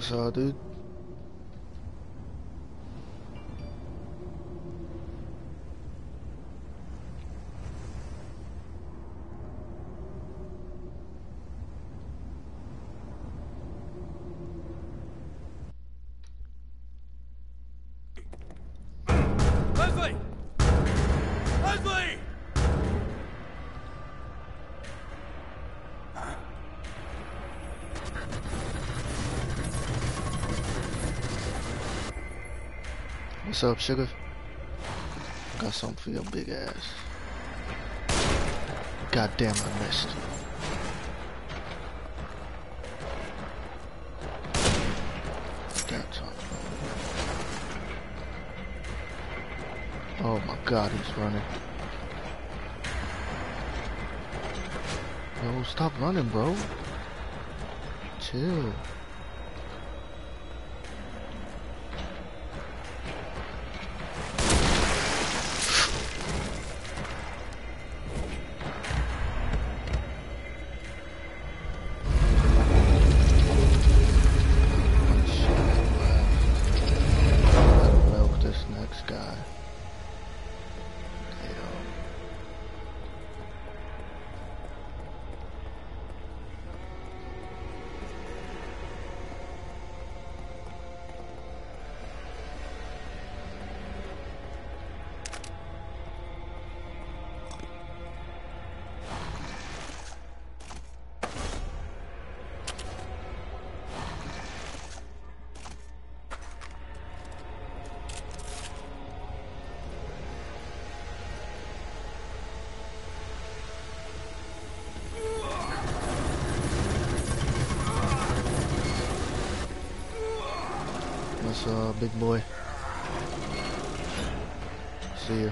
What's up, dude? Leslie! Leslie! What's up, sugar? Got something for your big ass. God damn, I missed. Oh my god, he's running. Yo, stop running, bro. Chill. What's up, uh, big boy? See ya.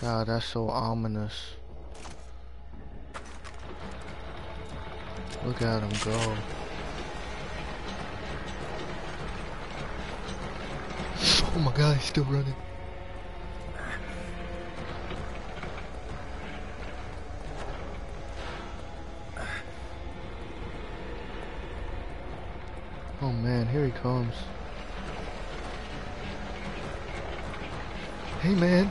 God, that's so ominous. Look at him go. Oh my god, he's still running. Oh man, here he comes. Hey man.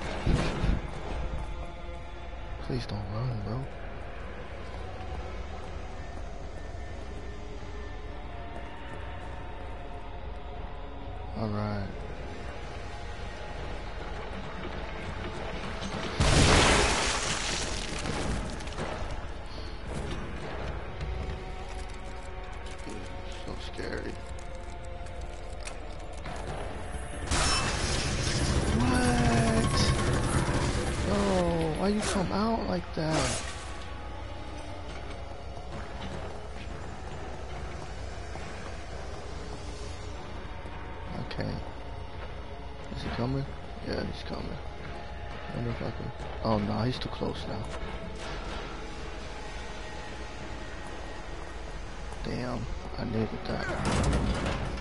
Please don't run, bro. Alright. Why you come out like that? Okay. Is he coming? Yeah, he's coming. wonder if I can... Oh, no, he's too close now. Damn, I needed that.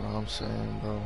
What I'm saying, bro.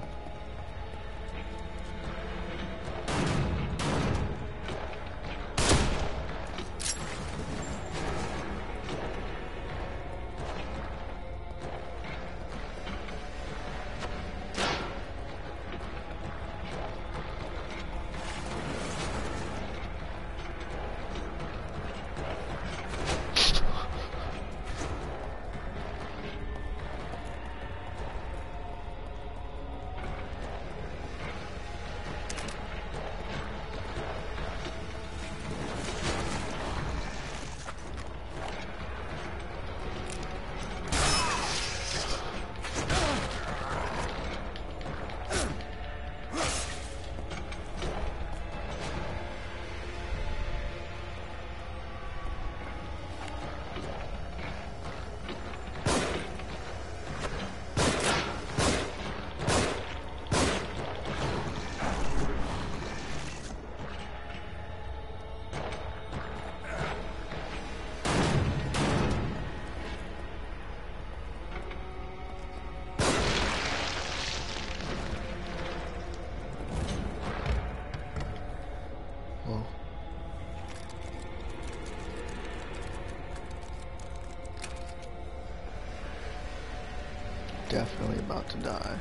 Definitely about to die.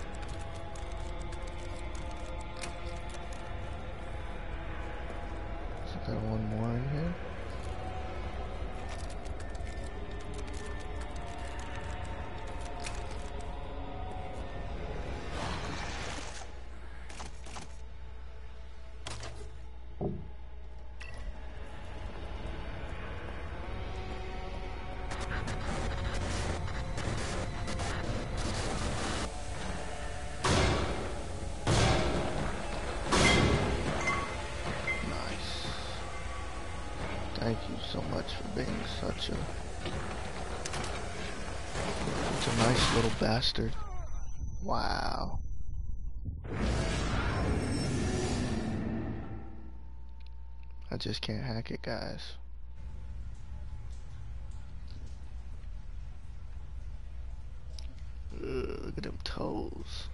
Is there one more in here? Thank you so much for being such a such a nice little bastard. Wow. I just can't hack it, guys. Ugh, look at them toes.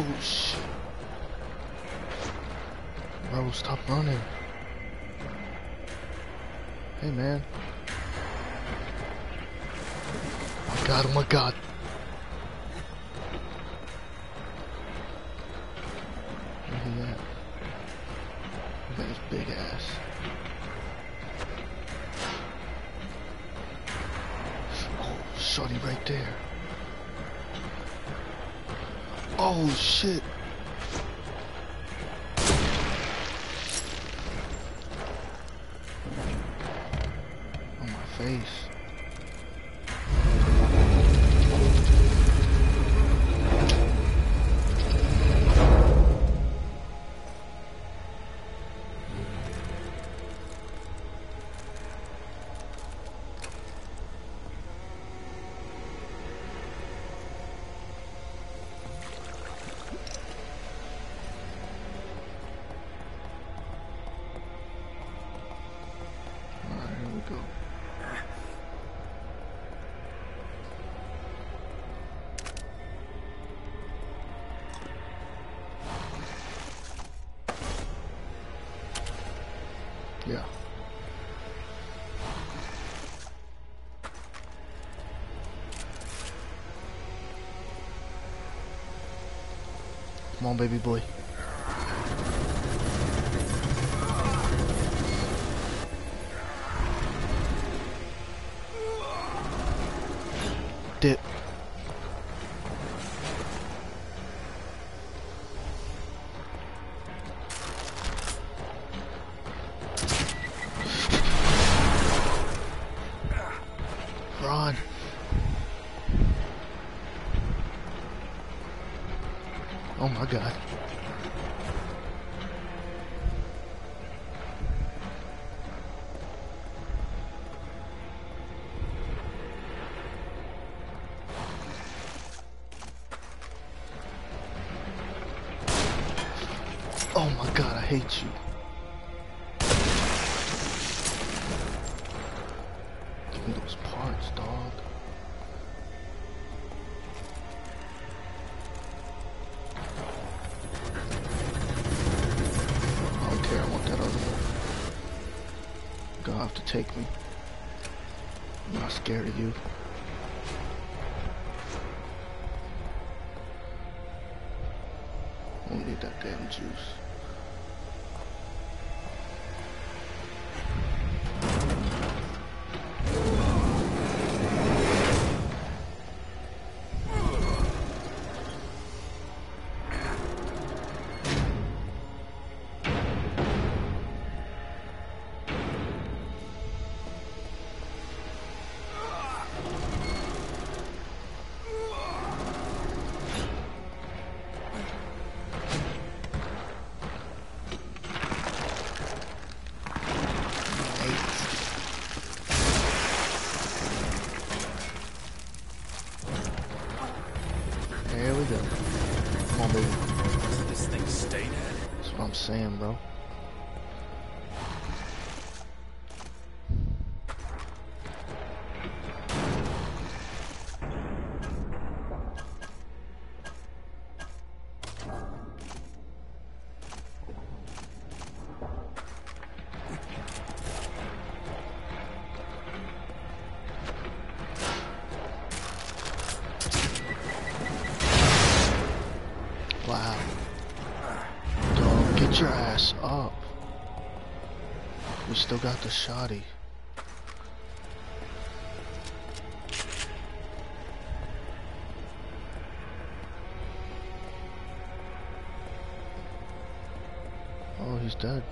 Oh shit. Bro, stop running. Hey man. Oh my god, oh my god. He at? Look at his big ass. Oh, shorty right there. Oh shit. On my face. Yeah. Come on, baby boy. Dip. Hate you. Give me those parts, dog. Care, I want that other one. Gonna have to take me. I'm not scared of you. I need that damn juice. Get your ass up. We still got the shoddy. Oh, he's dead.